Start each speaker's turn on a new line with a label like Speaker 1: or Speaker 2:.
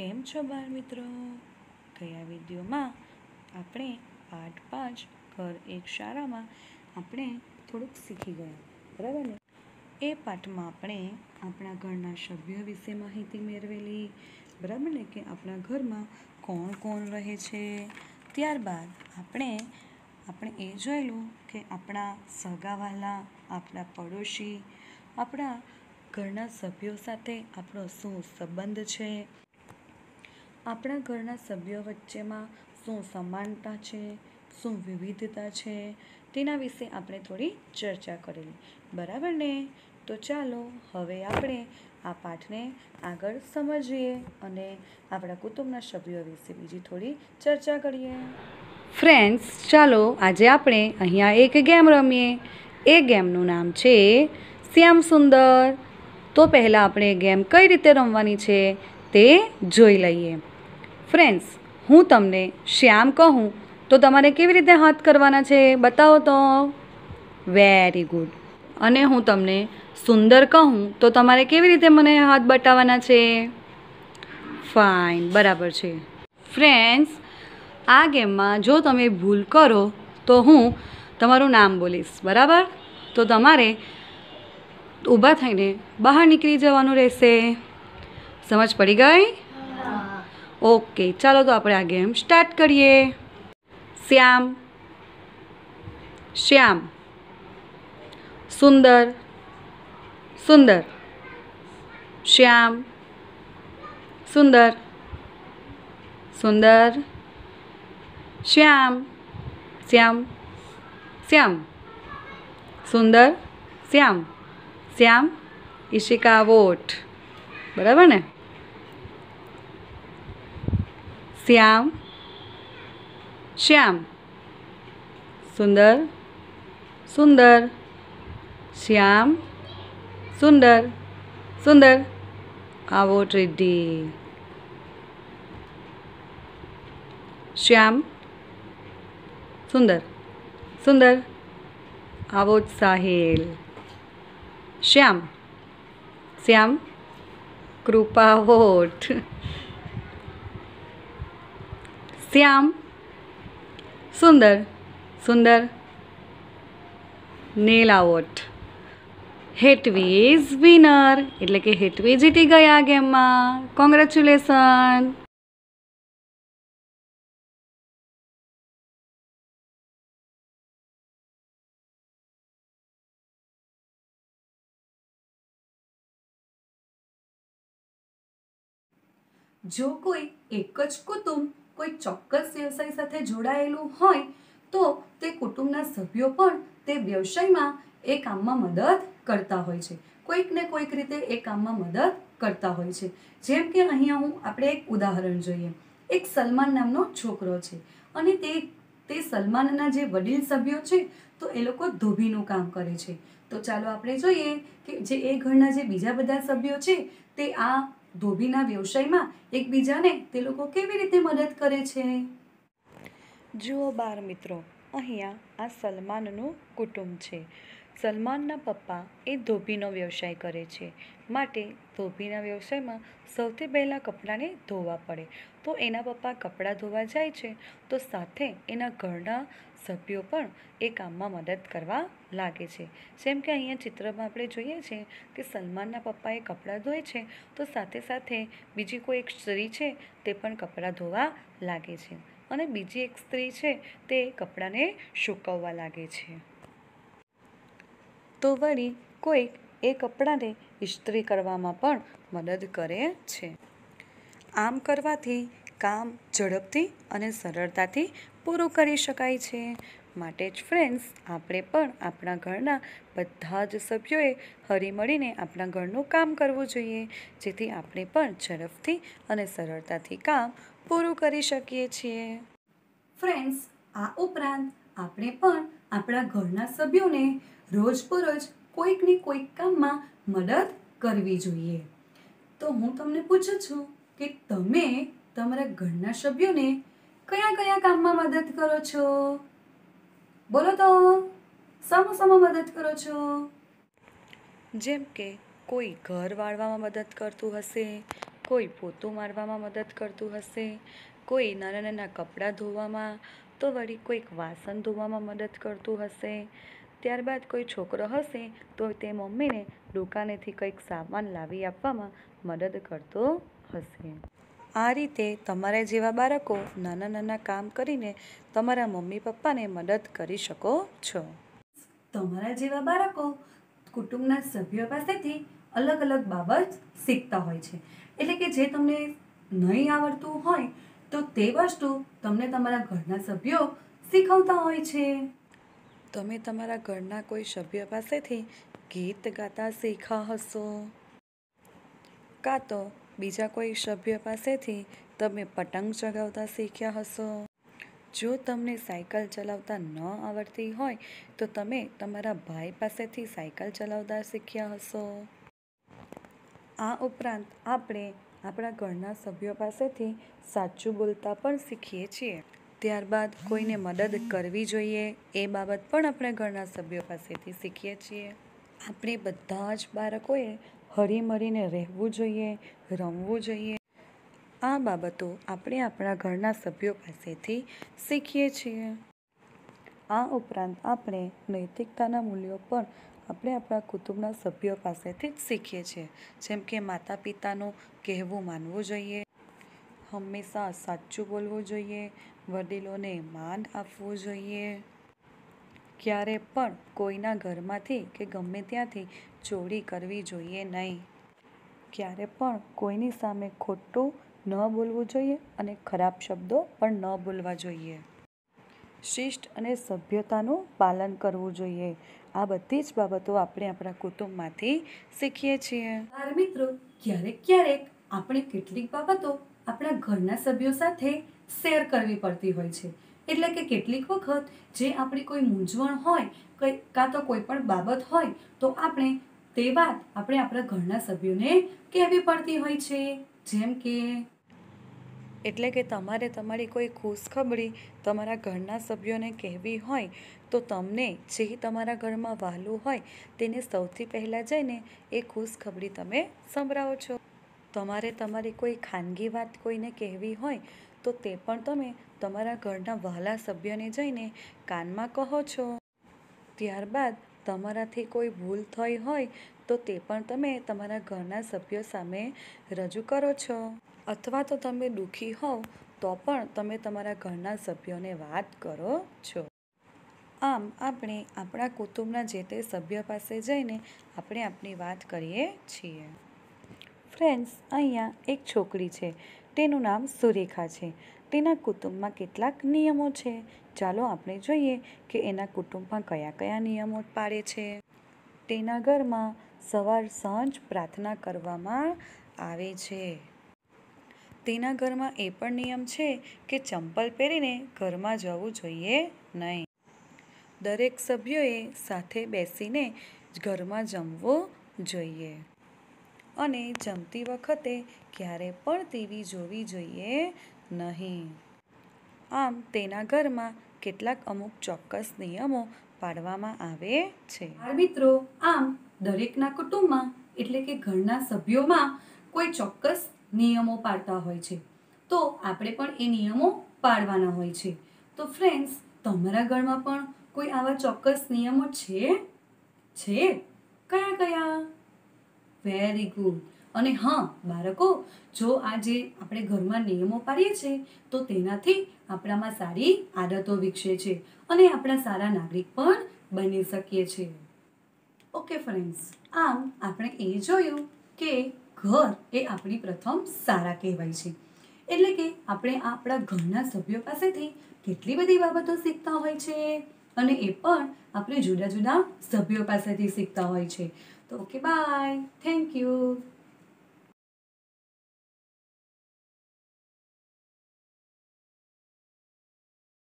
Speaker 1: કેમ છો બાળ મિત્રો ગયા વિડીયોમાં આપણે પાઠ પાંચ, ઘર એક શાળામાં આપણે થોડુંક શીખી ગયા, બરાબર ને? એ પાઠમાં આપણે આપણા ઘરના સભ્યો વિશે માહિતી મેળવેલી, બરાબર ને? કે આપણા ઘરમાં કોણ કોણ રહે છે? ત્યારબાદ આપણે આપણે એ જોયેલું કે આપણા સગાવાલા, આપણા પડોશી, આપણા ઘરના સભ્યો સાથે આપણો શું સંબંધ છે? આપણા ઘરના સભ્યો વચ્ચેમાં શું સમાનતા છે, શું વિવિધતા છે, તેના વિશે આપણે થોડી ચર્ચા કરેલી. બરાબર ને? તો ચાલો હવે આપણે આ પાઠને આગળ સમજીએ અને આપણા કુટુંબના સભ્યો વિશે બીજી થોડી ચર્ચા કરીએ. ફ્રેન્ડ્સ ચાલો આજે આપણે અહીંયા એક ગેમ રમીએ. એ ગેમનું નામ છે શ્યામ સુંદર. તો પહેલાં આપણે ગેમ કઈ રીતે રમવાની છે? તે જોઈ લઈએ. ફ્રેન્ડ્સ હું તમને શ્યામ કહું, તો તમારે કેવી રીતે હાથ કરવાના છે બતાવો તો. વેરી ગુડ અને હું તમને સુંદર કહું, તો તમારે કેવી રીતે મને હાથ બતાવવાના છે? ફાઇન બરાબર છે. ફ્રેન્ડ્સ આ ગેમમાં જો તમે ભૂલ કરો, તો હું તમારું નામ બોલીશ, બરાબર? તો તમારે ઊભા થઈને બહાર નીકળી જવાનું રહેશે. સમજ પડી ગઈ? ઓકે ચાલો તો આપણે આ ગેમ સ્ટાર્ટ કરીએ. શ્યામ. શ્યામ. સુંદર. સુંદર. શ્યામ. સુંદર. સુંદર. શ્યામ. શ્યામ. શ્યામ. સુંદર. શ્યામ. શ્યામ. ઈશિકા વોટ. બરાબર ને? શ્યામ. શ્યામ. સુંદર. સુંદર. શ્યામ. સુંદર. સુંદર. આવો ટ્રીડી શ્યામ. સુંદર. સુંદર. આવો જ સાહેલ. શ્યામ. શ્યામ. કૃપા વોટ શ્યામ. સુંદર. સુંદર. નીલાવોટ હેટવી ઇઝ વિનર એટલે કે હેટવી જીતી ગયા ગેમમાં. કોંગ્રેચ્યુલેશન જો કોઈ એક જ કુટુંબ કોઈ ચોક્કસ વ્યવસાય સાથે જોડાયેલું હોય તો તે કુટુંબના સભ્યો પણ તે વ્યવસાયમાં એ કામમાં મદદ કરતા હોય છે. કોઈક ને કોઈક રીતે એ કામમાં મદદ કરતા હોય છે. જેમ કે અહીંયા હું આપણે એક ઉદાહરણ જોઈએ. એક સલમાન નામનો છોકરો છે અને તે તે સલમાનના જે વડીલ સભ્યો છે તો એ લોકો ધોબીનું કામ કરે છે. તો ચાલો આપણે જોઈએ કે જે એ ઘરના જે બીજા બધા સભ્યો છે તે આ ધોબીના વ્યવસાયમાં એકબીજાને તે લોકો કેવી રીતે મદદ કરે છે? જુઓ બાર મિત્રો, અહીંયા આ સલમાનનું કુટુંબ છે. સલમાનના પપ્પા એ ધોબીનો વ્યવસાય કરે છે. માટે ધોબીના વ્યવસાયમાં સૌથી પહેલાં કપડાને ધોવા પડે. તો એના પપ્પા કપડાં ધોવા જાય છે, તો સાથે એના ઘરના સભ્યો પણ એ કામમાં મદદ કરવા લાગે છે. જેમ કે અહીંયા ચિત્રમાં આપણે જોઈએ છીએ કે સલમાનના પપ્પાએ કપડાં ધોય છે, તો સાથે સાથે બીજી કોઈ એક સ્ત્રી છે, તે પણ કપડાં ધોવા લાગે છે. અને બીજી એક સ્ત્રી છે, તે કપડાંને સૂકવવા લાગે છે. તો વળી કોઈક એ કપડાંને ઇસ્ત્રી કરવામાં પણ મદદ કરે છે. આમ કરવાથી કામ ઝડપથી અને સરળતાથી પૂરું કરી શકાય છે. માટે જ ફ્રેન્ડ્સ આપણે પણ આપણા ઘરના બધા જ સભ્યોએ હળીમળીને આપણા ઘરનું કામ કરવું જોઈએ, જેથી આપણે પણ ઝડપથી અને સરળતાથી કામ પૂરું કરી શકીએ છીએ. ફ્રેન્ડ્સ આ ઉપરાંત આપણે પણ આપણા ઘરના સભ્યોને રોજબરોજ કોઈકને કોઈક કામમાં મદદ કરવી જોઈએ. તો હું તમને પૂછું છું કે તમે તમારા ઘરના સભ્યોને કયા કયા કામમાં મદદ કરો છો? બોલો તો સામો સામો મદદ કરો છો? જેમ કે કોઈ ઘર વાળવામાં મદદ કરતું હશે, કોઈ પોતું મારવામાં મદદ કરતું હશે, કોઈ નાના નાના કપડાં ધોવામાં તો વળી કોઈક વાસણ ધોવામાં મદદ કરતું હશે ત્યારબાદ કોઈ છોકરો હશે તો તે મમ્મીને દુકાનેથી કંઈક સામાન લાવી આપવામાં મદદ કરતો હશે. આ રીતે તમારા જેવા બાળકો નાના નાના કામ કરીને તમારા મમ્મી પપ્પાને મદદ કરી શકો છો. તમારા જેવા બાળકો કુટુંબના સભ્યો પાસેથી અલગ અલગ બાબત શીખતા હોય છે. એટલે કે જે તમને નહીં આવડતું હોય તો તે વસ્તુ તમને તમારા ઘરના સભ્યો શીખવતા હોય છે. તમે તમારા ઘરના કોઈ સભ્ય પાસેથી ગીત ગાતા શીખા હશો? કાં તો બીજા કોઈ સભ્ય પાસેથી તમે પતંગ ચગાવતા શીખ્યા હશો? જો તમને સાયકલ ચલાવતા ન આવડતી હોય, તો તમે તમારા ભાઈ પાસેથી સાયકલ ચલાવતા શીખ્યા હશો? આ ઉપરાંત આપણે આપણા ઘરના સભ્યો પાસેથી સાચું બોલતા પણ શીખીએ છીએ. ત્યારબાદ કોઈને મદદ કરવી જોઈએ એ બાબત પણ આપણે ઘરના સભ્યો પાસેથી શીખીએ છીએ. આપણે બધા જ બાળકોએ હળીમળીને રહેવું જોઈએ, રમવું જોઈએ. આ બાબતો આપણે આપણા ઘરના સભ્યો પાસેથી શીખીએ છીએ. આ ઉપરાંત આપણે નૈતિકતાના મૂલ્યો પણ આપણે આપણા કુટુંબના સભ્યો પાસેથી જ શીખીએ છીએ. જેમ કે માતા પિતાનું કહેવું માનવું જોઈએ હંમેશા સાચું બોલવું જોઈએ, વડીલોને માન આપવું જોઈએ. ક્યારે પણ કોઈના ઘરમાંથી કે ગમે ત્યાંથી ચોરી કરવી જોઈએ નહીં. ક્યારે પણ કોઈની સામે ખોટું ન બોલવું જોઈએ અને ખરાબ શબ્દો પણ ન બોલવા જોઈએ. શિષ્ટ અને સભ્યતાનું પાલન કરવું જોઈએ. આ બધી જ બાબતો આપણે આપણા કુટુંબમાંથી શીખીએ છીએ. મિત્રો ક્યારેક ક્યારેક આપણે કેટલીક બાબતો આપણા ઘરના સભ્યો સાથે શેર કરવી પડતી હોય છે. એટલે કે કેટલીક વખત જે આપણી કોઈ મૂંઝવણ હોય, કંઈ, કાં તો કોઈ પણ બાબત હોય, તો આપણે તે વાત આપણે આપણા ઘરના સભ્યોને કહેવી પડતી હોય છે. જેમ કે એટલે કે તમારે તમારી કોઈ ખુશખબરી તમારા ઘરના સભ્યોને કહેવી હોય, તો તમને જે તમારા ઘરમાં વહાલું હોય, તેને સૌથી પહેલાં જઈને એ ખુશખબરી તમે સંભળાવો છો. તમારે તમારી કોઈ ખાનગી વાત કોઈને કહેવી હોય, તો તે પણ તમે તમારા ઘરના વહાલા સભ્યોને જઈને કાનમાં કહો છો. ત્યારબાદ તમારાથી કોઈ ભૂલ થઈ હોય, તો તે પણ તમે તમારા ઘરના સભ્યો સામે રજૂ કરો છો. અથવા તો તમે દુઃખી હોવ, તો પણ તમે તમારા ઘરના સભ્યોને વાત કરો છો. આમ આપણે આપણા કુટુંબના જે તે સભ્ય પાસે જઈને આપણે આપણી વાત કરીએ છીએ. ફ્રેન્ડ્સ, અહીંયા એક છોકરી છે. તેનું નામ સુરેખા છે. તેના કુટુંબમાં કેટલાક નિયમો છે. ચાલો આપણે જોઈએ કે એના કુટુંબમાં કયા કયા નિયમો પાડે છે. તેના ઘરમાં સવાર સાંજ પ્રાર્થના કરવામાં આવે છે. તેના ઘરમાં એ પણ નિયમ છે કે ચંપલ પહેરીને ઘરમાં જવું જોઈએ નહીં. દરેક સભ્યોએ સાથે બેસીને ઘરમાં જમવું જોઈએ. અને જમતી વખતે ક્યારે પણ ટીવી જોવી જોઈએ નહીં. આમ, તેના ઘરમાં કેટલાક અમુક ચોક્કસ નિયમો પાડવામાં આવે છે. મિત્રો, આમ, દરેકના કુટુંબમાં એટલે કે ઘરના સભ્યોમાં કોઈ ચોક્કસ નિયમો પાડતા હોય છે. તો આપણે પણ એ નિયમો પાડવાના હોય છે. તો ફ્રેન્ડ્સ તમારા ઘરમાં પણ કોઈ આવા ચોક્કસ નિયમો છે? છે? કયા કયા? વેરી ગુડ અને હા, બાળકો, જો આજે આપણે ઘરમાં નિયમો પાડીએ છીએ, તો તેનાથી આપણામાં સારી આદતો વિકસે છે અને આપણા સારા નાગરિક પણ બની શકીએ છીએ ઓકે ફ્રેન્ડ્સ આમ આપણે એ જોયું કે ઘર એ આપણી પ્રથમ સારા કહેવાય છે. એટલે કે આપણે આપણા ઘરના સભ્યો પાસેથી કેટલી બધી બાબતો શીખતા હોય છે અને એ પણ આપણે જુદા જુદા સભ્યો પાસેથી શીખતા હોય છે. તો ઓકે બાય. Thank you